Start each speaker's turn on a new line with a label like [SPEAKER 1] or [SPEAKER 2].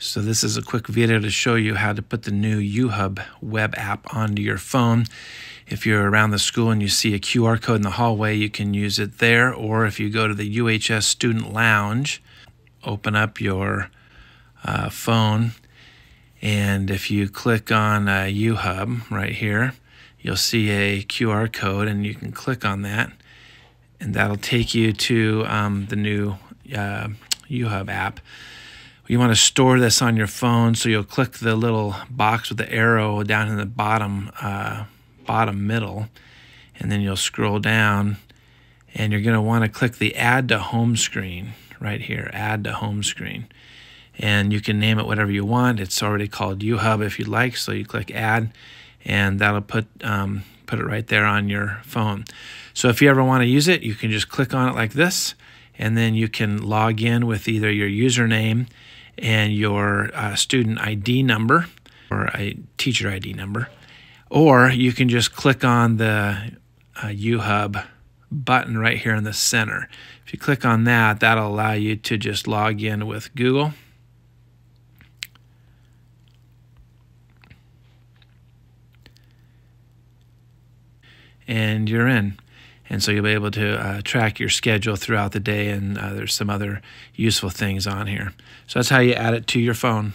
[SPEAKER 1] So this is a quick video to show you how to put the new UHub web app onto your phone. If you're around the school and you see a QR code in the hallway, you can use it there. Or if you go to the UHS Student Lounge, open up your uh, phone, and if you click on uh, UHub right here, you'll see a QR code, and you can click on that, and that'll take you to um, the new uh, UHub app you want to store this on your phone, so you'll click the little box with the arrow down in the bottom uh, bottom middle, and then you'll scroll down, and you're going to want to click the Add to Home Screen right here, Add to Home Screen, and you can name it whatever you want. It's already called UHub if you'd like, so you click Add, and that'll put um, put it right there on your phone. So if you ever want to use it, you can just click on it like this, and then you can log in with either your username and your uh, student ID number or a teacher ID number. Or you can just click on the uh, UHub button right here in the center. If you click on that, that'll allow you to just log in with Google. And you're in. And so you'll be able to uh, track your schedule throughout the day, and uh, there's some other useful things on here. So that's how you add it to your phone.